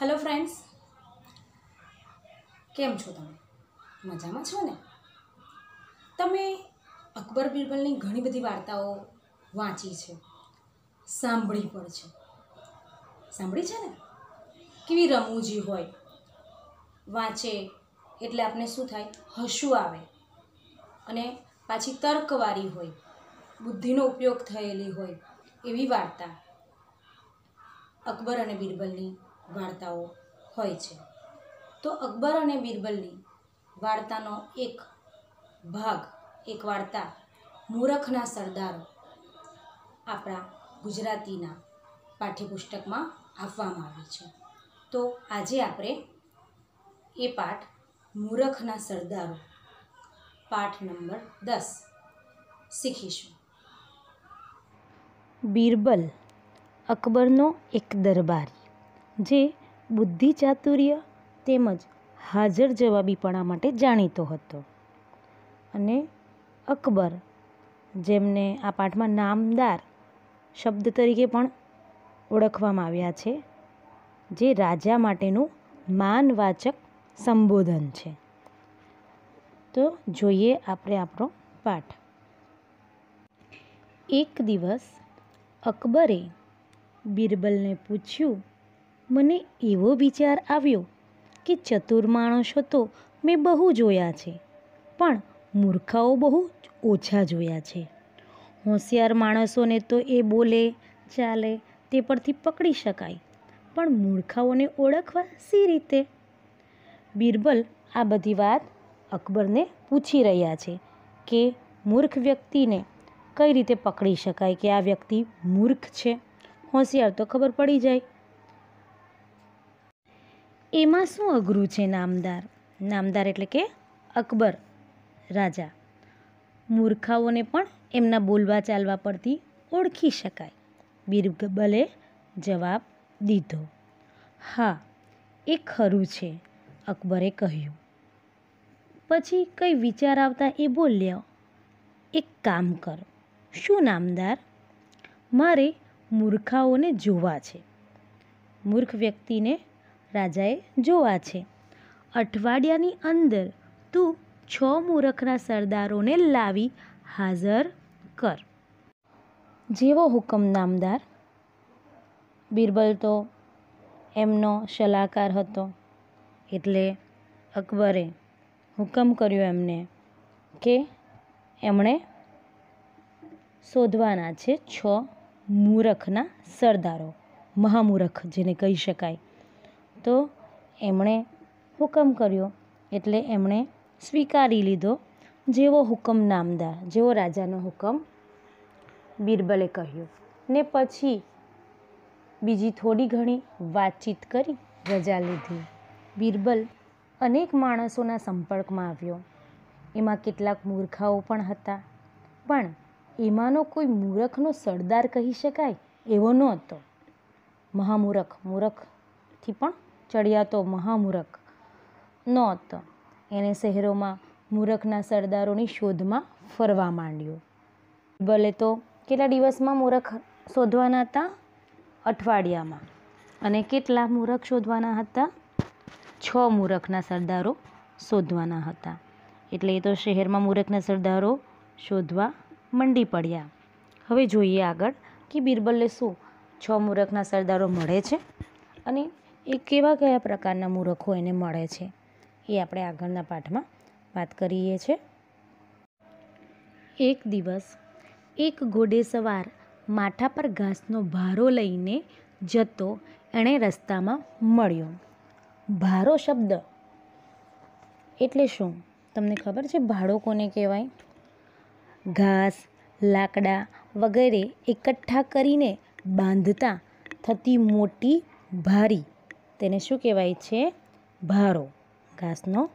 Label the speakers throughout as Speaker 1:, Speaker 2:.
Speaker 1: Hello friends કેમ છો તમે? મજામાં છો ને? તમે અકબર બિરબલની ઘણી બધી વાર્તાઓ વાંચી છે, સાંભળી પણ છે. સાંભળી છે ને? કેવી રમૂજી હોય. વાંચે એટલે આપણે શું થાય? હસવું આવે. અને પાછી તર્કવાળી હોય. બુદ્ધિનો ઉપયોગ થયેલી હોય એવી વાર્તા અકબર અને બિરબલની વાર્તાઓ હોય છે. તો અકબર અને બિરબલની વાર્તાનો એક ભાગ, એક વાર્તા મૂરખના સરદારો આપણા ગુજરાતીના પાઠ્યપુસ્તકમાં આપવામાં આવી છે. તો આજે આપણે એ પાઠ મૂરખના સરદારો પાઠ નંબર દસ શીખીશું.
Speaker 2: બિરબલ અકબરનો એક દરબારી. જે બુદ્ધિ ચાતુર્ય તેમજ હાજર જવાબીપણા માટે જાણીતો હતો. અને અકબર, જેમને આ પાઠમાં નામદાર શબ્દ તરીકે પણ ઓળખવામાં આવ્યા છે, જે રાજા માટેનું માનવાચક સંબોધન છે. તો જોઈએ આપણે આપણો પાઠ. એક દિવસ અકબરે બિરબલને પૂછ્યું મને એવો વિચાર આવ્યો કે ચતુર માણસો તો મેં બહુ જોયા છે. પણ મૂર્ખાઓ બહુ ઓછા જોયા છે. હોશિયાર માણસોને તો એ બોલે, ચાલે, તે પરથી પકડી શકાય. પણ મૂર્ખાઓને ઓળખવા સી રીતે? બિરબલ આ બધી વાત અકબરને પૂછી રહ્યા છે કે મૂર્ખ વ્યક્તિને કઈ રીતે પકડી શકાય કે આ વ્યક્તિ મૂર્ખ છે? હોશિયાર તો ખબર પડી જાય. એમાં શું અઘરું છે નામદાર? નામદાર એટલે કે અકબર રાજા. મૂર્ખાઓને પણ એમના બોલવા ચાલવા પરથી ઓળખી શકાય. બિરબલે જવાબ દીધો. હા, એ ખરું છે, અકબરે કહ્યું. પછી કંઈ વિચાર આવતા એ બોલ્યો, એક કામ કર, શું નામદાર? મારે મૂર્ખાઓને જોવા છે. મૂર્ખ વ્યક્તિને રાજાએ જોવા છે, અઠવાડિયાની અંદર તું છ મૂરખના સરદારોને લાવી હાજર કર. જેવો હુકમ નામદાર, બિરબલ તો એમનો સલાહકાર હતો, એટલે અકબરે હુકમ કર્યો એમને કે એમણે શોધવાના છે છ મૂરખના સરદારો, મહામૂરખ જેને કહી શકાય. તો એમણે હુકમ કર્યો. એટલે એમણે સ્વીકારી લીધો જેવો હુકમ નામદાર, જેવો રાજાનો હુકમ બિરબલે કહ્યું. ને પછી બીજી થોડી ઘણી વાતચીત કરી, રજા લીધી. બિરબલ અનેક માણસોના સંપર્કમાં આવ્યો. એમાં કેટલાક મૂર્ખાઓ પણ હતા. પણ એમાંનો કોઈ મૂરખનો સરદાર કહી શકાય એવો નહોતો. મહામૂરખ, મૂરખથી પણ ચડિયાતો મહામૂરખ. નહોતો એને શહેરોમાં મૂરખના સરદારોની શોધમાં ફરવા માંડ્યો. ભલે તો કેટલા દિવસમાં મૂરખ શોધવાના હતા? અઠવાડિયામાં. અને કેટલા મૂરખ શોધવાના હતા? છ મૂરખના સરદારો શોધવાના હતા. એટલે એ તો શહેરમાં મૂરખના સરદારો શોધવા મંડી પડ્યા. હવે જોઈએ આગળ કે બિરબલને શું છ મૂરખના સરદારો મળે છે? અને એ કેવા કયા પ્રકારના મૂરખો એને મળે છે? એ આપણે આગળના પાઠમાં વાત કરીએ છીએ એક દિવસ, એક ઘોડે સવાર માથા પર ઘાસનો ભારો લઈને જતો એણે રસ્તામાં મળ્યો. ભારો શબ્દ એટલે શું? તમને ખબર છે ભાડો કોને કહેવાય? ઘાસ, લાકડા વગેરે એકઠા કરીને બાંધતા થતી મોટી ભારી તેને શું કહેવાય છે? ભારો. ઘાસનો.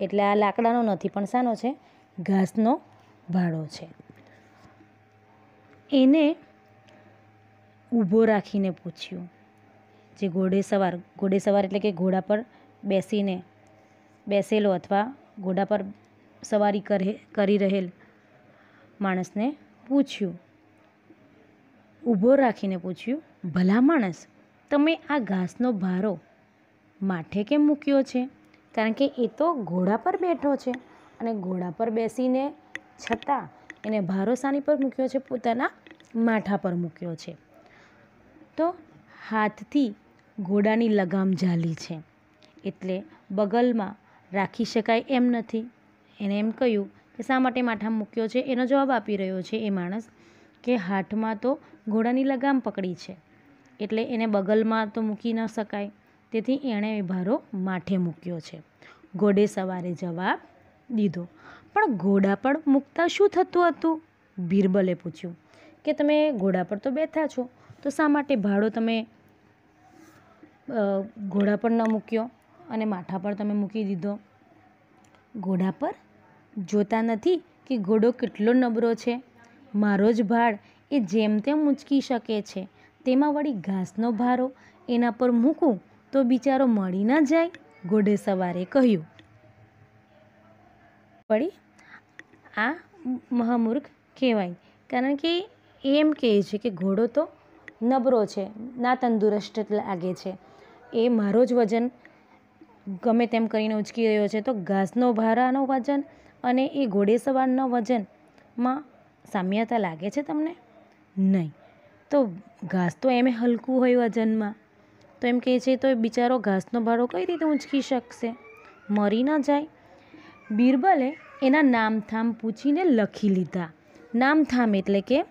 Speaker 2: એટલે આ લાકડાનો નથી, પણ શાનો છે. ઘાસનો ભાડો છે. એને ઊભો રાખીને પૂછ્યું. જે ઘોડેસવાર ઘોડેસવાર એટલે કે ઘોડા પર બેસીને બેસેલો અથવા ઘોડા પર સવારી કરે, કરી રહેલ માણસને પૂછ્યું. ઊભો રાખીને પૂછ્યું, ભલા માણસ તમે આ ઘાસનો ભારો માઠે કેમ મૂક્યો છે? કારણ કે એ તો ઘોડા પર બેઠો છે. અને ઘોડા પર બેસીને છતાં એને ભારો શાની પર મૂક્યો છે? પોતાના માથા પર મૂક્યો છે. તો હાથથી ઘોડાની લગામ ઝાલી છે. એટલે બગલમાં રાખી શકાય એમ નથી. એને એમ કહ્યું કે શા માટે માથામાં મૂક્યો છે? એનો જવાબ આપી રહ્યો છે એ માણસ કે હાથમાં તો ઘોડાની લગામ પકડી છે. એટલે એને બગલમાં તો મૂકી ન શકાય. તેથી એણે એ ભારો માથે મૂક્યો છે. ઘોડે સવારે જવાબ દીધો. પણ ઘોડા પર મૂકતા શું થતું હતું? બિરબલે પૂછ્યું. કે તમે ઘોડા પર તો બેઠા છો. તો શા માટે ભાડો તમે ઘોડા પર ન મૂક્યો અને માથા પર તમે મૂકી દીધો? ઘોડા પર? જોતા નથી કે ઘોડો કેટલો નબળો છે. મારો જ ભાડ એ જેમ તેમ ઉંચકી શકે છે. તેમાં વળી ઘાસનો ભારો એના પર મૂકું તો બિચારો મળી ન જાય ઘોડે સવારે કહ્યું. વળી આ મહામૂર્ખ કહેવાય. કારણ કે એમ કહે છે કે ઘોડો તો નબળો છે, ના તંદુરસ્ત લાગે છે. એ મારો જ વજન ગમે તેમ કરીને ઉચકી રહ્યો છે તો ઘાસનો ભારાનો વજન અને એ ઘોડેસવારનો વજનમાં સામ્યતા લાગે છે તમને? નહીં. તો ઘાસ તો એમ હલકું હોય વજનમાં. તો એમ કહે છે તો એ બિચારો ઘાસનો ભારો કઈ રીતે ઊંચકી શકશે? મરી ન જાય. બિરબલે એના નામથામ પૂછીને લખી લીધા. નામથામ એટલે કે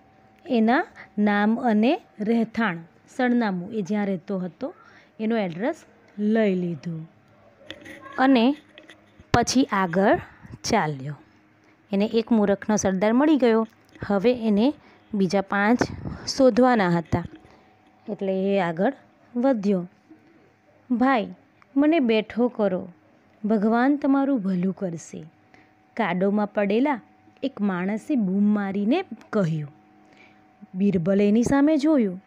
Speaker 2: એના નામ અને રહેઠાણ, સરનામું, એ જ્યાં રહેતો હતો, એનો એડ્રેસ લઈ લીધું. અને પછી આગળ ચાલ્યો. એને એક મૂરખનો સરદાર મળી ગયો. હવે એને બીજા પાંચ શોધવાના હતા. એટલે એ આગળ વધ્યો. ભાઈ, મને બેઠો કરો. ભગવાન તમારું ભલું કરશે. કાડોમાં પડેલા એક માણસે બૂમ મારીને કહ્યું. બિરબલ એની સામે જોયું.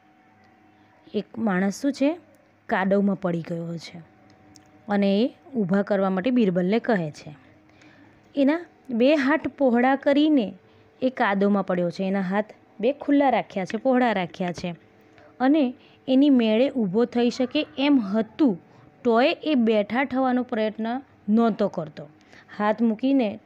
Speaker 2: એક માણસ શું છે? કાદવમાં પડી ગયો છે. અને એ ઊભા કરવા માટે બિરબલને કહે છે. એના બે હાથ પહોળા કરીને એ કાદવમાં પડ્યો છે. એના હાથ બે ખુલ્લા રાખ્યા છે, પહોળા રાખ્યા છે. અને એની મેળે ઊભો થઈ શકે એમ હતું તોય એ બેઠા થવાનો પ્રયત્ન નહોતો કરતો. હાથ મૂકીને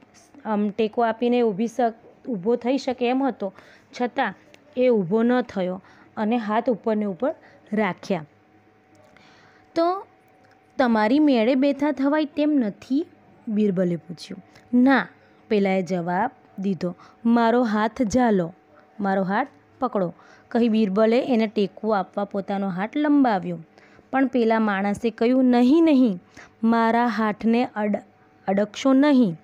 Speaker 2: આમ ટેકો આપીને ઊભી શક ઊભો થઈ શકે એમ હતો, છતાં એ ઊભો ન થયો અને હાથ ઉપરને ઉપર રાખ્યા. તો તમારી મેળે બેઠા થવાય તેમ નથી? બિરબલે પૂછ્યું. ના, પેલાએ જવાબ દીધો. મારો હાથ ઝાલો. મારો હાથ પકડો. કહી બિરબલે એને ટેકવું આપવા પોતાનો હાથ લંબાવ્યો. પણ પેલા માણસે કહ્યું, નહીં નહીં, મારા હાથને અડ, અડકશો નહીં.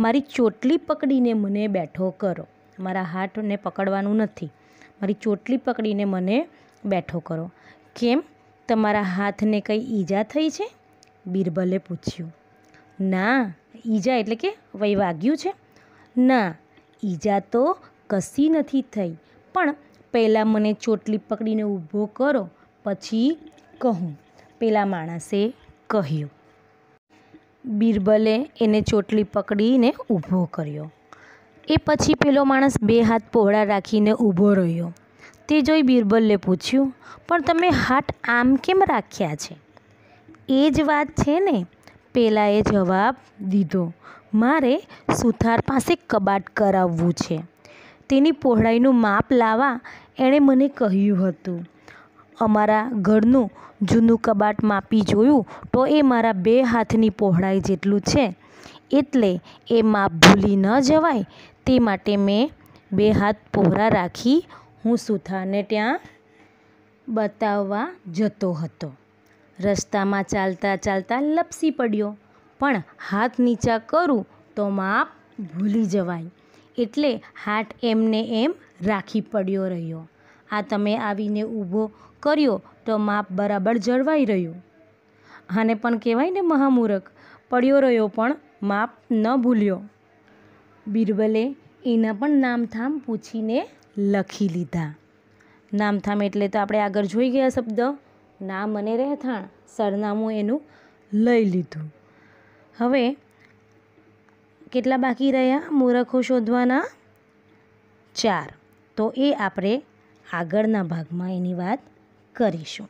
Speaker 2: મારી ચોટલી પકડીને મને બેઠો કરો. મારા હાથને પકડવાનું નથી. મારી ચોટલી પકડીને મને બેઠો કરો. કેમ? તમારા હાથને કંઈ ઈજા થઈ છે? બિરબલે પૂછ્યું. ના, ઈજા એટલે કે વય વાગ્યું છે. ના, ઈજા તો કશી નથી થઈ. પણ પહેલાં મને ચોટલી પકડીને ઊભો કરો, પછી કહું. પેલા માણસે કહ્યું. બિરબલે એને ચોટલી પકડીને ઊભો કર્યો. એ પછી પેલો માણસ બે હાથ પહોળા રાખીને ઊભો રહ્યો. તે જોઈ બિરબલે પૂછ્યું, પણ તમે હાથ આમ કેમ રાખ્યા છે? એ જ વાત છે ને. પેલાએ જવાબ દીધો, મારે સુથાર પાસે કબાટ કરાવવું છે. તેની પહોળાઈનું માપ લાવવા એણે મને કહ્યું હતું. અમારા ઘરનું જૂનું કબાટ માપી જોયું તો એ મારા બે હાથની પહોળાઈ જેટલું છે. એટલે એ માપ ભૂલી ન જવાય તે માટે મેં બે હાથ પહોળા રાખી હું સુથાને ત્યાં બતાવવા જતો હતો. રસ્તામાં ચાલતા ચાલતા લપસી પડ્યો. પણ હાથ નીચા કરું તો માપ ભૂલી જવાય. એટલે હાથ એમને એમ રાખી પડ્યો રહ્યો. આ તમે આવીને ઊભો કર્યો તો માપ બરાબર જળવાઈ રહ્યું. આને પણ કહેવાય ને મહામૂરખ, પડ્યો રહ્યો પણ માપ ન ભૂલ્યો. બિરબલે એના પણ નામથામ પૂછીને લખી લીધા. નામથામ એટલે તો આપણે આગળ જોઈ ગયા શબ્દ. નામ અને રહેઠાણ, સરનામું એનું લઈ લીધું. હવે કેટલા બાકી રહ્યા? મૂરખો શોધવાના? ચાર. તો એ આપણે આગળના ભાગમાં એની વાત કરીશું.